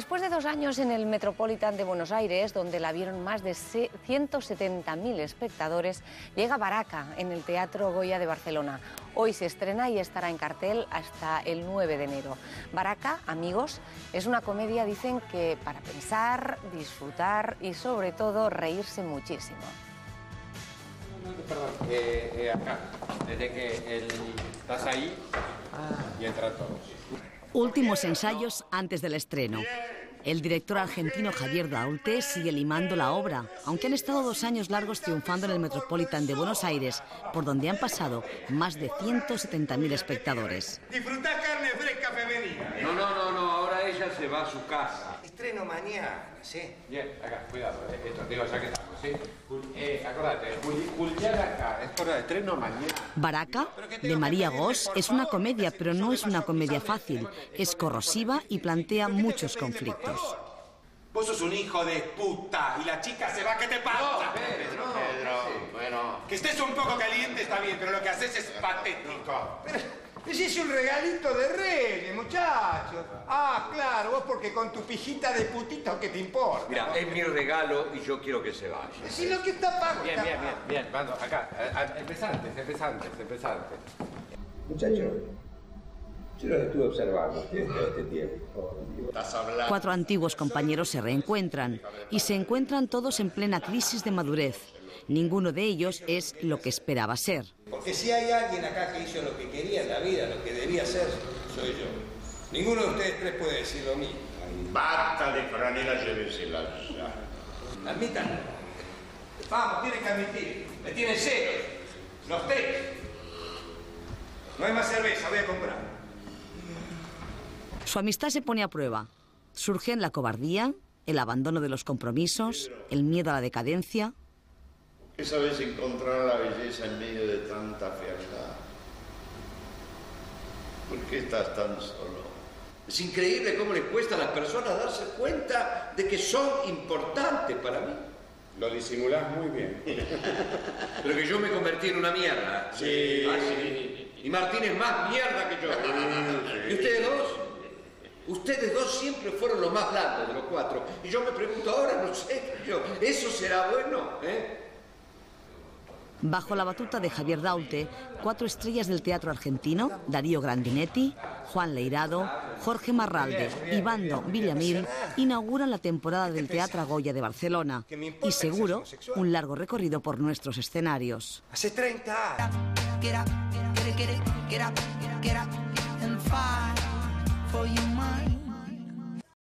Después de dos años en el Metropolitan de Buenos Aires, donde la vieron más de 170.000 espectadores, llega Baraca en el Teatro Goya de Barcelona. Hoy se estrena y estará en cartel hasta el 9 de enero. Baraca, amigos, es una comedia, dicen que para pensar, disfrutar y sobre todo reírse muchísimo. Eh, eh, desde que el, estás ahí y entra todos. Últimos ensayos antes del estreno. El director argentino Javier Daulte sigue limando la obra, aunque han estado dos años largos triunfando en el Metropolitan de Buenos Aires, por donde han pasado más de 170.000 espectadores. Disfruta carne fresca femenina. No, no, no, no, ahora ella se va a su casa. Estreno mañana, ¿sí? Bien, acá, cuidado, eh, esto, digo, ya que estamos, ¿sí? Eh, acordate, Juli- Julián acá, es por estreno mañana. Baraca, de María Goss, es una comedia, pero no es una comedia fácil. Es corrosiva y plantea muchos conflictos. Vos sos un hijo de puta y la chica se va, ¿qué te pasa? Pedro, Pedro, bueno. Que estés un poco caliente está bien, pero lo que haces es patético. Ese es un regalito de reyes, muchachos. Ah, claro, vos porque con tu pijita de putita, ¿qué te importa? Mira, es mi regalo y yo quiero que se vaya. Si lo que está pago, Bien, está bien, bien, bien, vamos, acá, empezantes, empezantes, empezantes. Muchachos, yo los estuve observando todo este tiempo. Cuatro antiguos compañeros se reencuentran y se encuentran todos en plena crisis de madurez. Ninguno de ellos es lo que esperaba ser. Porque si hay alguien acá que hizo lo que quería en la vida, lo que debía ser, soy yo. Ninguno de ustedes tres puede decir lo mismo. Basta de franela, llévensela ya. Admítanlo. Vamos, tienen que admitir. Me tienen celos. Los tres. No hay más cerveza, voy a comprar. Su amistad se pone a prueba. Surgen la cobardía, el abandono de los compromisos, el miedo a la decadencia. ¿Qué sabes encontrar la belleza en medio de tanta fealdad? ¿Por qué estás tan solo? Es increíble cómo le cuesta a las personas darse cuenta de que son importantes para mí. Lo disimulás muy bien. Pero que yo me convertí en una mierda. Sí. Ah, sí. Y Martín es más mierda que yo. ¿Y ustedes dos? Ustedes dos siempre fueron los más blandos de los cuatro. Y yo me pregunto ahora, no sé, yo, ¿eso será bueno? ¿Eh? Bajo la batuta de Javier Daulte, cuatro estrellas del teatro argentino, Darío Grandinetti, Juan Leirado, Jorge Marralde y Bando Villamil, inauguran la temporada del Teatro Goya de Barcelona y seguro un largo recorrido por nuestros escenarios. Hace 30 años. for you mine